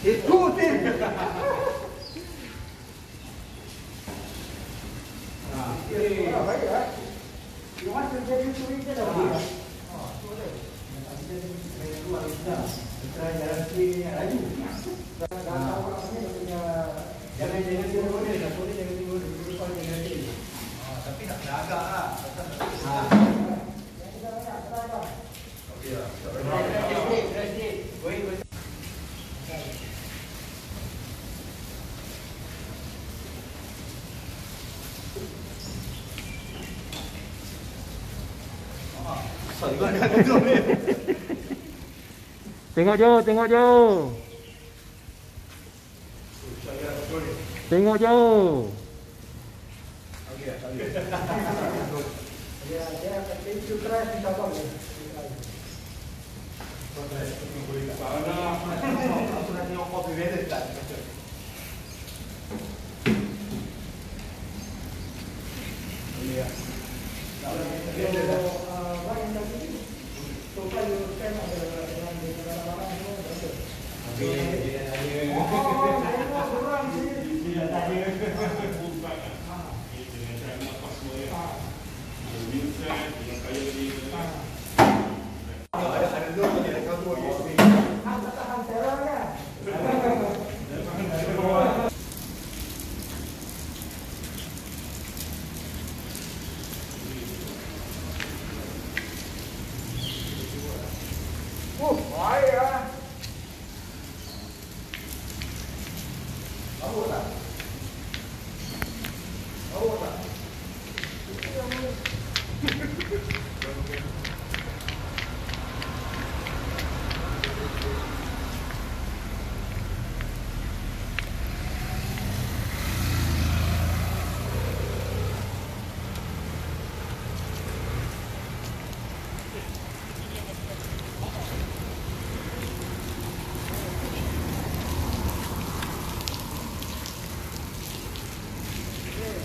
Itu tim. Ah. You want to get into it? Oh, kita. Kita laju. Dah tahu apa ni dia punya jangan jangan dia boleh dah boleh jangan dia boleh dulu kau jangan dia. Ah, tapi tak ada agak lah. Ah. Yang kita nak, kita nak. Okey lah. Okey, okey. Wait, wait. Tengok jauh, tengok jauh. Tengok jauh. Dia dia akan keras di kapal ni. Aku nak tengok kopi beres tak? Uh, what? So far you spend on the? Oh, tengok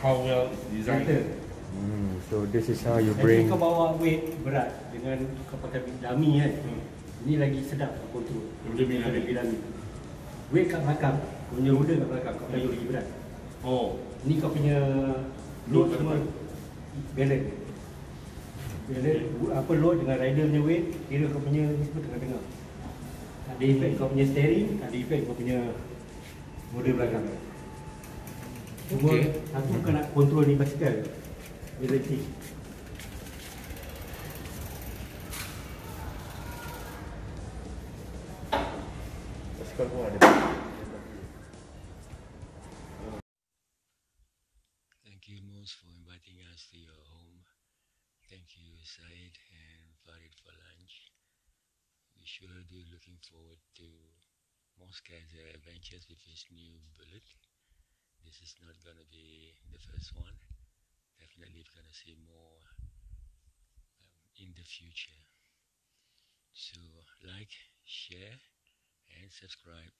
How well designed. Hmm, so this is how you Jadi bring. kau bawa weight berat dengan kau pakai dummy kan. Ini lagi sedap kau kontrol. Lebih Ada lagi. dummy. Weight kat belakang, kau punya roda kat belakang kau kayu lagi berat. Oh, Ni kau punya Load load semua balance. Balance apa load dengan rider punya weight, kira kau punya ni semua tengah-tengah. Ada effect kau punya steering, ada effect kau punya roda belakang. Cuma Okey. satu eh. mm-hmm. kau nak kontrol ni basikal. Relative. Thank you, Mos, for inviting us to your home. Thank you, Said and Farid for lunch. We sure do looking forward to Moscow's adventures with his new bullet. This is not going to be the first one. Definitely we're going to see more um, in the future. So, like, share, and subscribe.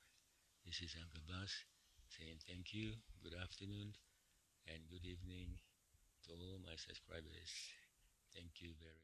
This is Uncle Bus saying thank you, good afternoon, and good evening to all my subscribers. Thank you very much.